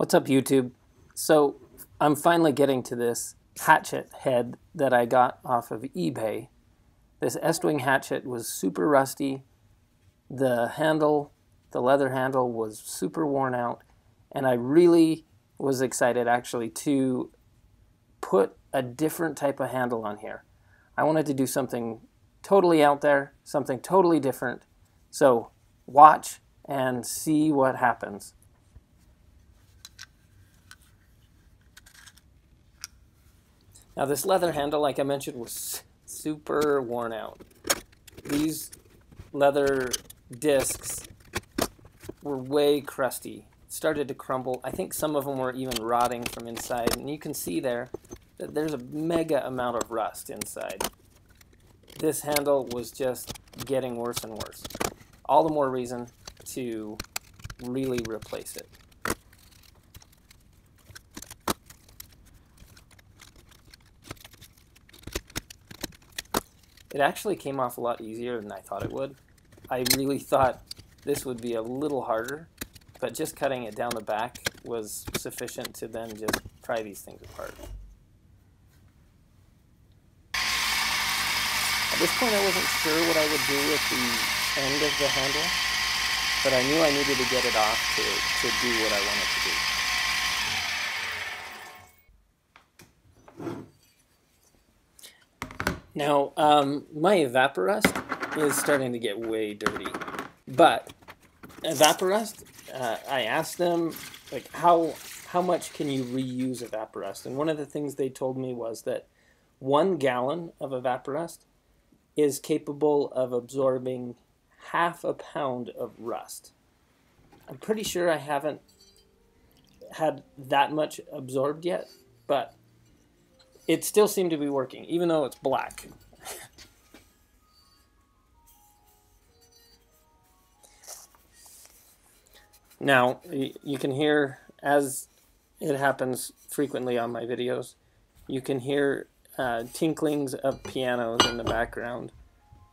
What's up YouTube? So I'm finally getting to this hatchet head that I got off of eBay. This Estwing hatchet was super rusty. The handle, the leather handle was super worn out and I really was excited actually to put a different type of handle on here. I wanted to do something totally out there, something totally different. So watch and see what happens. Now this leather handle, like I mentioned, was super worn out. These leather discs were way crusty. started to crumble. I think some of them were even rotting from inside. And you can see there that there's a mega amount of rust inside. This handle was just getting worse and worse. All the more reason to really replace it. It actually came off a lot easier than I thought it would. I really thought this would be a little harder, but just cutting it down the back was sufficient to then just pry these things apart. At this point I wasn't sure what I would do with the end of the handle, but I knew I needed to get it off to, to do what I wanted to do. Now, um, my Evaporust is starting to get way dirty, but Evaporust, uh, I asked them like how how much can you reuse Evaporust, and one of the things they told me was that one gallon of Evaporust is capable of absorbing half a pound of rust. I'm pretty sure I haven't had that much absorbed yet, but it still seemed to be working, even though it's black. now, you can hear, as it happens frequently on my videos, you can hear uh, tinklings of pianos in the background.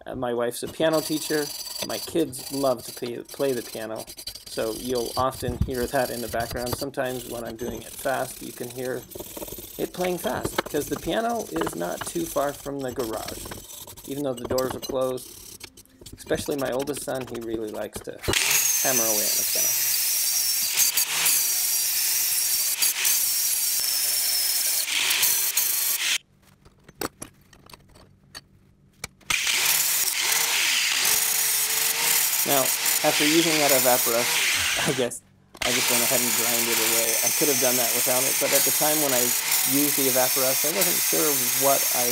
Uh, my wife's a piano teacher. My kids love to play, play the piano, so you'll often hear that in the background. Sometimes when I'm doing it fast, you can hear it playing fast because the piano is not too far from the garage. Even though the doors are closed, especially my oldest son, he really likes to hammer away on the piano. Now, after using that Evaporust, I guess I just went ahead and grinded away. I could have done that without it, but at the time when I used the Evaporust, I wasn't sure what I,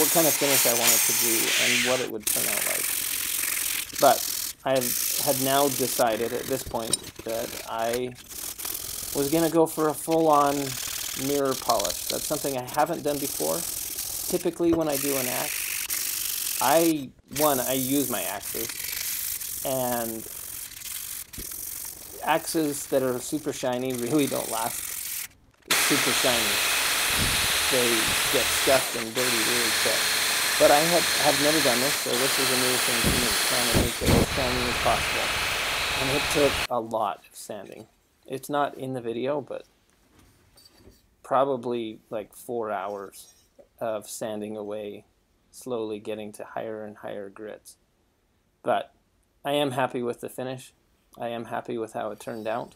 what kind of finish I wanted to do and what it would turn out like. But I had now decided at this point that I was going to go for a full-on mirror polish. That's something I haven't done before. Typically when I do an axe, I, one, I use my axes, and axes that are super shiny really don't last super shiny. They get scuffed and dirty really quick. But I have, have never done this, so this is a new thing to me, trying to make it as shiny as possible. And it took a lot of sanding. It's not in the video, but probably like four hours of sanding away, slowly getting to higher and higher grits. But I am happy with the finish. I am happy with how it turned out.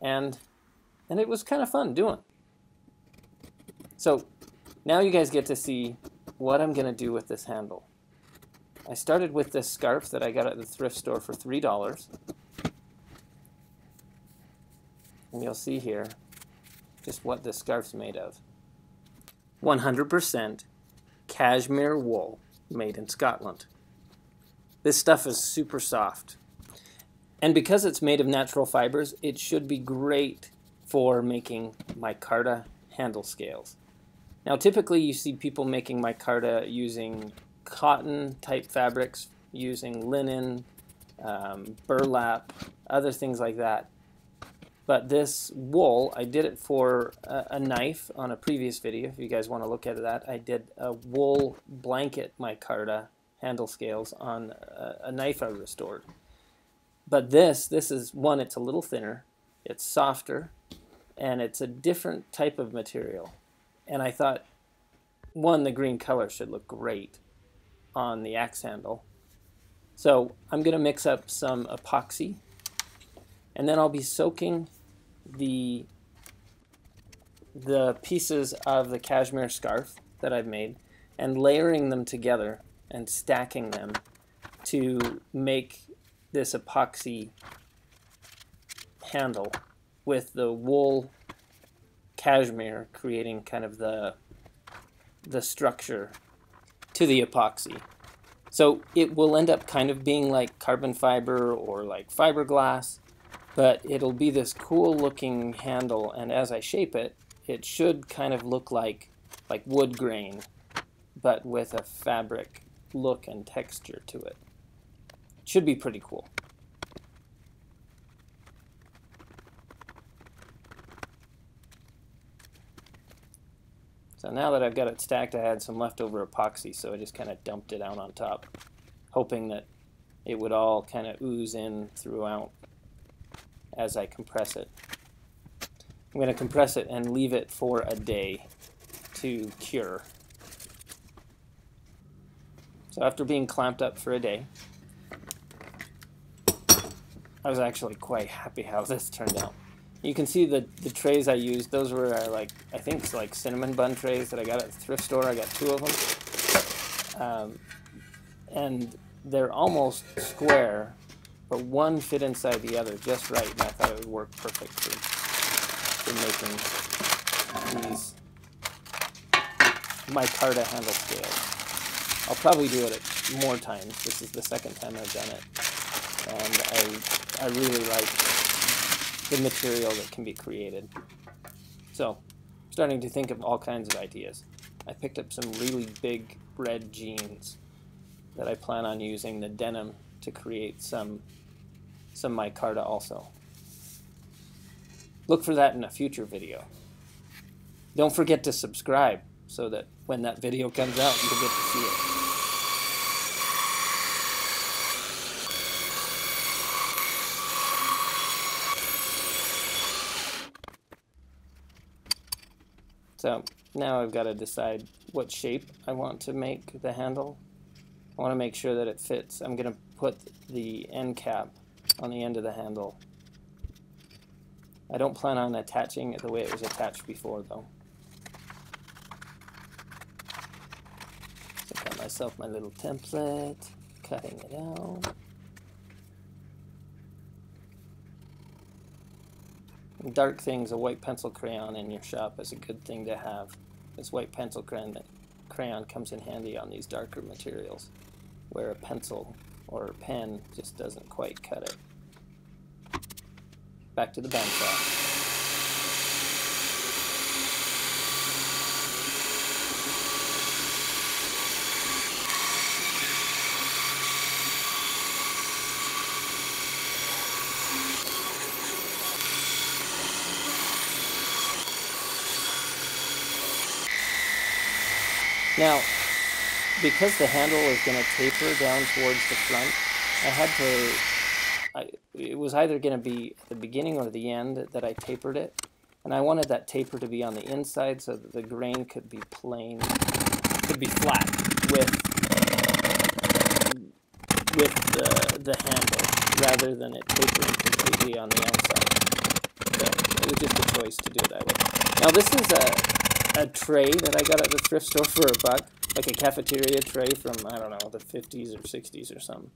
And and it was kind of fun doing. So now you guys get to see what I'm going to do with this handle. I started with this scarf that I got at the thrift store for $3. And you'll see here just what this scarf's made of. 100% cashmere wool made in Scotland. This stuff is super soft. And because it's made of natural fibers, it should be great for making micarta handle scales. Now typically you see people making micarta using cotton type fabrics, using linen, um, burlap, other things like that. But this wool, I did it for a, a, knife on a previous video. If you guys want to look at that, I did a wool blanket micarta handle scales on a, a knife I restored. But this, this is one, it's a little thinner. It's softer, and it's a different type of material. And I thought, one, the green color should look great on the axe handle. So I'm going to mix up some epoxy, and then I'll be soaking the the pieces of the cashmere scarf that I've made and layering them together and stacking them to make this epoxy handle with the wool cashmere creating kind of the the structure to the epoxy. So it will end up kind of being like carbon fiber or like fiberglass, but it'll be this cool looking handle and as I shape it, it should kind of look like like wood grain, but with a fabric look and texture to it. Should be pretty cool. So now that I've got it stacked, I had some leftover epoxy, so I just kind of dumped it out on top, hoping that it would all kind of ooze in throughout as I compress it. I'm going to compress it and leave it for a day to cure. So after being clamped up for a day, I was actually quite happy how this turned out. You can see the, the trays I used, those were uh, like, I think like cinnamon bun trays that I got at the thrift store. I got two of them. Um, and they're almost square, but one fit inside the other just right, and I thought it would work perfect for, for making these micarta handle scales. I'll probably do it more times. This is the second time I've done it. And I, I really like the material that can be created. So, starting to think of all kinds of ideas. I picked up some really big red jeans that I plan on using the denim to create some some micarta also. Look for that in a future video. Don't forget to subscribe so that when that video comes out, you'll get to see it. So now I've got to decide what shape I want to make the handle. I want to make sure that it fits. I'm going to put the end cap on the end of the handle. I don't plan on attaching it the way it was attached before though. So I got myself my little template, cutting it out. Dark things, a white pencil crayon in your shop is a good thing to have. This white pencil crayon, crayon comes in handy on these darker materials, where a pencil or a pen just doesn't quite cut it. Back to the bandsaw. Now, because the handle is going to taper down towards the front, I had to, I, it was either going to be the beginning or the end that I tapered it. And I wanted that taper to be on the inside so that the grain could be plain, could be flat with, with the, the handle rather than it tapering completely on the outside. So it was just a choice to do it that way. Now this is a, a tray that I got at the thrift store for a buck, like a cafeteria tray from, I don't know, the 50s or 60s or something.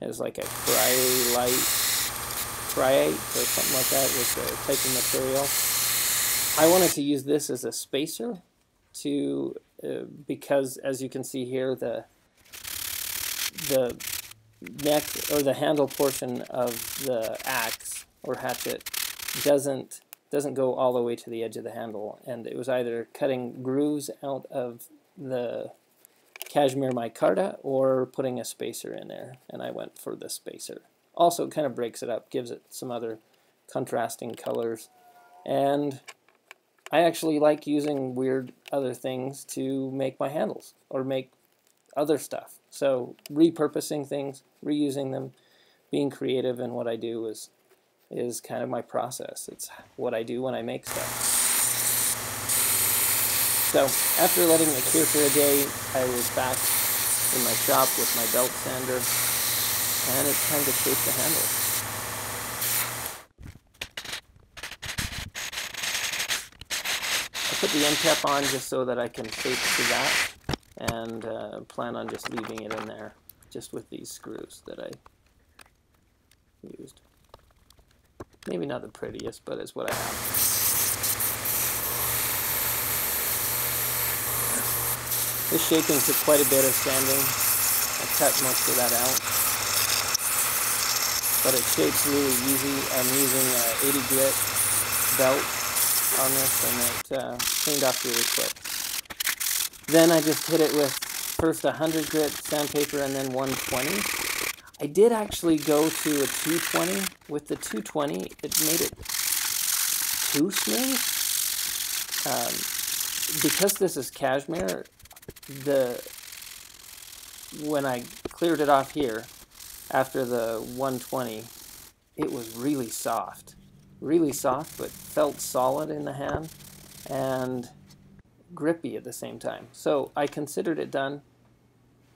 Has like a cryolite, triate or something like that with the type of material. I wanted to use this as a spacer to, uh, because as you can see here, the the neck or the handle portion of the axe or hatchet doesn't doesn't go all the way to the edge of the handle. And it was either cutting grooves out of the cashmere micarta or putting a spacer in there. And I went for the spacer. Also, it kind of breaks it up, gives it some other contrasting colors. And I actually like using weird other things to make my handles or make other stuff. So repurposing things, reusing them, being creative in what I do is is kind of my process. It's what I do when I make stuff. So after letting it cure for a day, I was back in my shop with my belt sander, and it's time to shape the handle. I put the end cap on just so that I can shape to that, and uh, plan on just leaving it in there, just with these screws that I used. Maybe not the prettiest, but it's what I have. This shaping took quite a bit of sanding. I cut most of that out. But it shapes really easy. I'm using a 80 grit belt on this and it uh, cleaned off really quick. Then I just hit it with first 100 grit sandpaper and then 120 I did actually go to a 220. With the 220, it made it too smooth. Um, because this is cashmere, the when I cleared it off here after the 120, it was really soft. Really soft, but felt solid in the hand and grippy at the same time. So I considered it done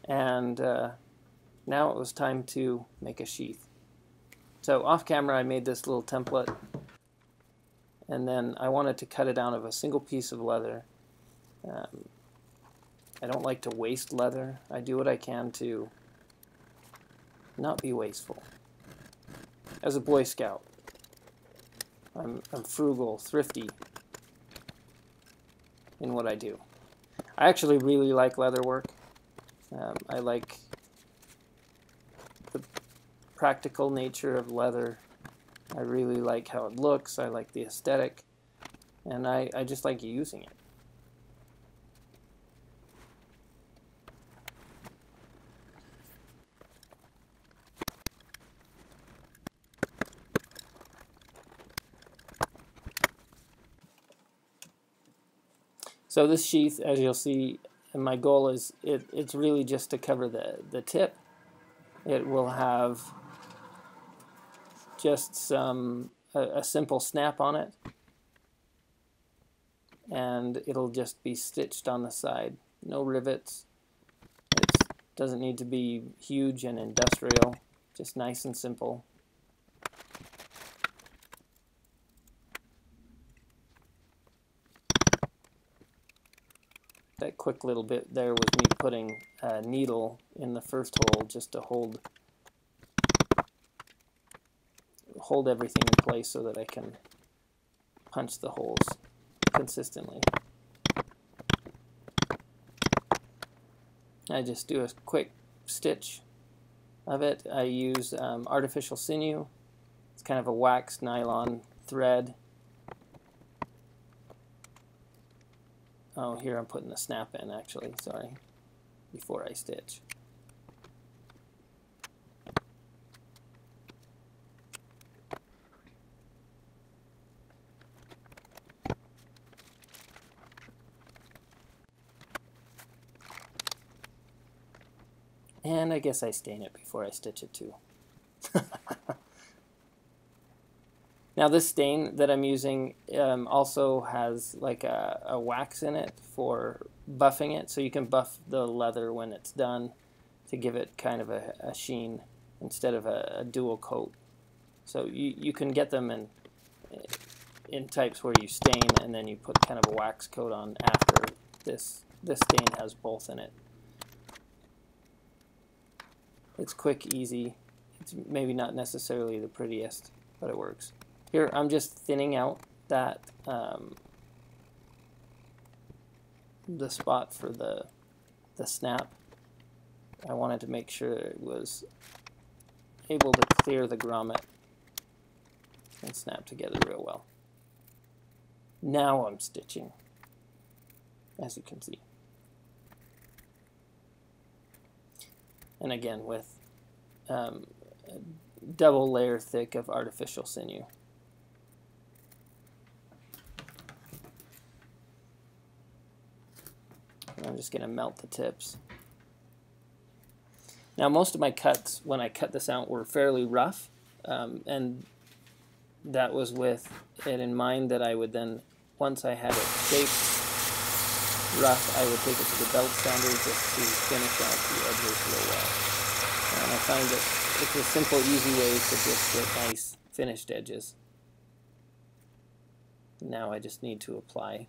and uh, now it was time to make a sheath. So off camera I made this little template and then I wanted to cut it out of a single piece of leather. Um, I don't like to waste leather. I do what I can to not be wasteful. As a Boy Scout, I'm, I'm frugal, thrifty in what I do. I actually really like leather work. Um, I like practical nature of leather. I really like how it looks. I like the aesthetic. And I, I just like using it. So this sheath, as you'll see, and my goal is it, it's really just to cover the, the tip. It will have just some a, a simple snap on it. And it'll just be stitched on the side. No rivets. It doesn't need to be huge and industrial. Just nice and simple. That quick little bit there was me putting a needle in the first hole just to hold hold everything in place so that I can punch the holes consistently. I just do a quick stitch of it. I use um, artificial sinew. It's kind of a waxed nylon thread. Oh, here I'm putting the snap in actually, sorry, before I stitch. And I guess I stain it before I stitch it too. now this stain that I'm using um, also has like a, a, wax in it for buffing it. So you can buff the leather when it's done to give it kind of a, a sheen instead of a, a, dual coat. So you, you can get them in, in types where you stain and then you put kind of a wax coat on after this. This stain has both in it. It's quick, easy. It's maybe not necessarily the prettiest, but it works. Here, I'm just thinning out that um, the spot for the the snap. I wanted to make sure it was able to clear the grommet and snap together real well. Now I'm stitching, as you can see. And again with um, double layer thick of artificial sinew. And I'm just going to melt the tips. Now most of my cuts when I cut this out were fairly rough um, and that was with it in mind that I would then, once I had it shaped rough, I would take it to the belt sander just to finish out the edges real well. And I find that it's a simple, easy way to just get nice finished edges. Now I just need to apply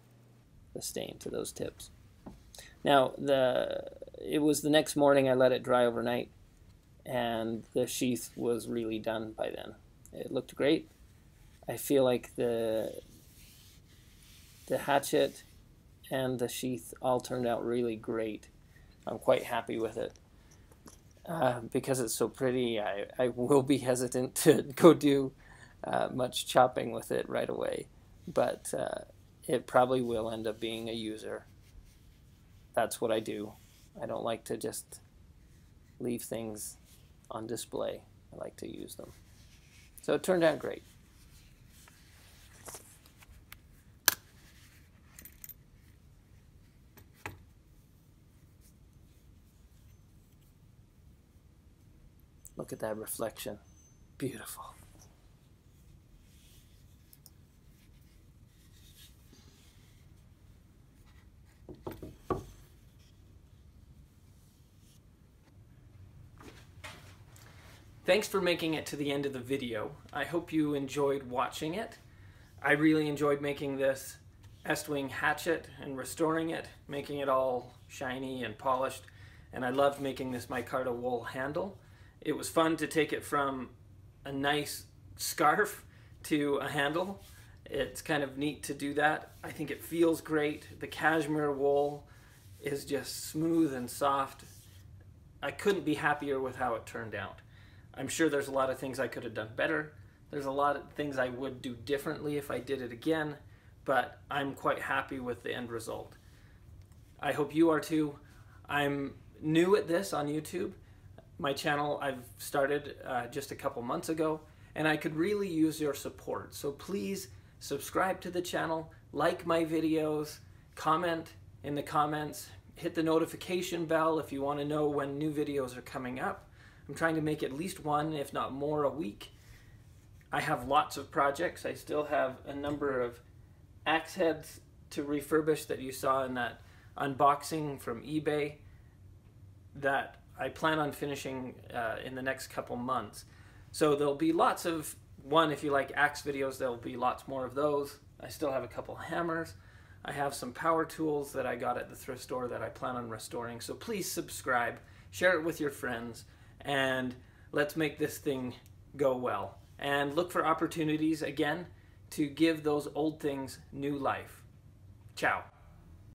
the stain to those tips. Now the it was the next morning I let it dry overnight and the sheath was really done by then. It looked great. I feel like the the hatchet and the sheath all turned out really great. I'm quite happy with it. Uh, because it's so pretty, I, I will be hesitant to go do uh, much chopping with it right away. But uh, it probably will end up being a user. That's what I do. I don't like to just leave things on display. I like to use them. So it turned out great. Look at that reflection. Beautiful. Thanks for making it to the end of the video. I hope you enjoyed watching it. I really enjoyed making this Estwing hatchet and restoring it, making it all shiny and polished. And I loved making this micarta wool handle. It was fun to take it from a nice scarf to a handle. It's kind of neat to do that. I think it feels great. The cashmere wool is just smooth and soft. I couldn't be happier with how it turned out. I'm sure there's a lot of things I could have done better. There's a lot of things I would do differently if I did it again, but I'm quite happy with the end result. I hope you are too. I'm new at this on YouTube. My channel I've started uh, just a couple months ago, and I could really use your support. So please subscribe to the channel, like my videos, comment in the comments, hit the notification bell if you want to know when new videos are coming up. I'm trying to make at least one, if not more, a week. I have lots of projects. I still have a number of axe heads to refurbish that you saw in that unboxing from eBay that I plan on finishing uh, in the next couple months. So there'll be lots of, one, if you like axe videos, there'll be lots more of those. I still have a couple hammers. I have some power tools that I got at the thrift store that I plan on restoring. So please subscribe, share it with your friends and let's make this thing go well. And look for opportunities again to give those old things new life. Ciao.